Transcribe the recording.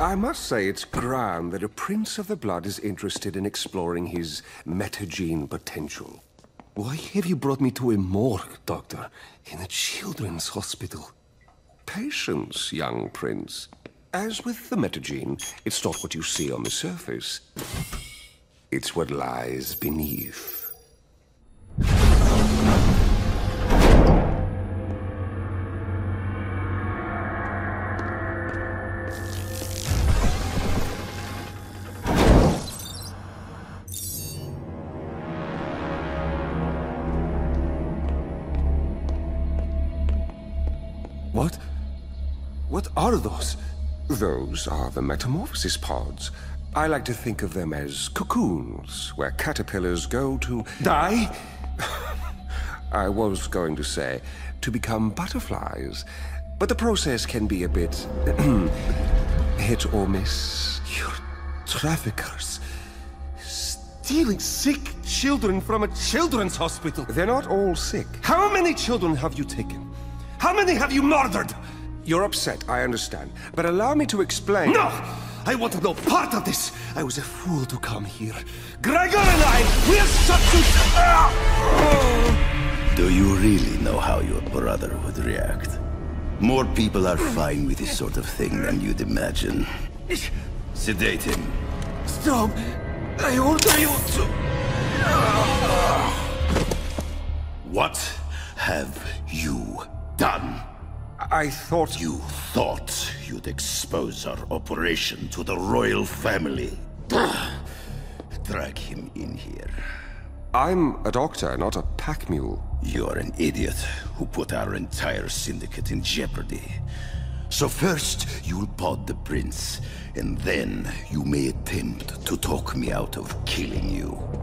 I must say it's grand that a Prince of the Blood is interested in exploring his metagene potential. Why have you brought me to a morgue, Doctor, in a children's hospital? Patience, young prince. As with the metagene, it's not what you see on the surface. It's what lies beneath. What? What are those? Those are the metamorphosis pods. I like to think of them as cocoons, where caterpillars go to die. I was going to say to become butterflies, but the process can be a bit hit or miss. You're traffickers. Stealing sick children from a children's hospital. They're not all sick. How many children have you taken? How many have you murdered? You're upset, I understand. But allow me to explain. No! I want to know part of this! I was a fool to come here. Gregor and I we'll shut you... Do you really know how your brother would react? More people are fine with this sort of thing than you'd imagine. Sedate him. Stop! I order you to... have you done? I thought... You thought you'd expose our operation to the royal family. Drag him in here. I'm a doctor, not a pack mule. You're an idiot who put our entire syndicate in jeopardy. So first, you'll pod the prince, and then you may attempt to talk me out of killing you.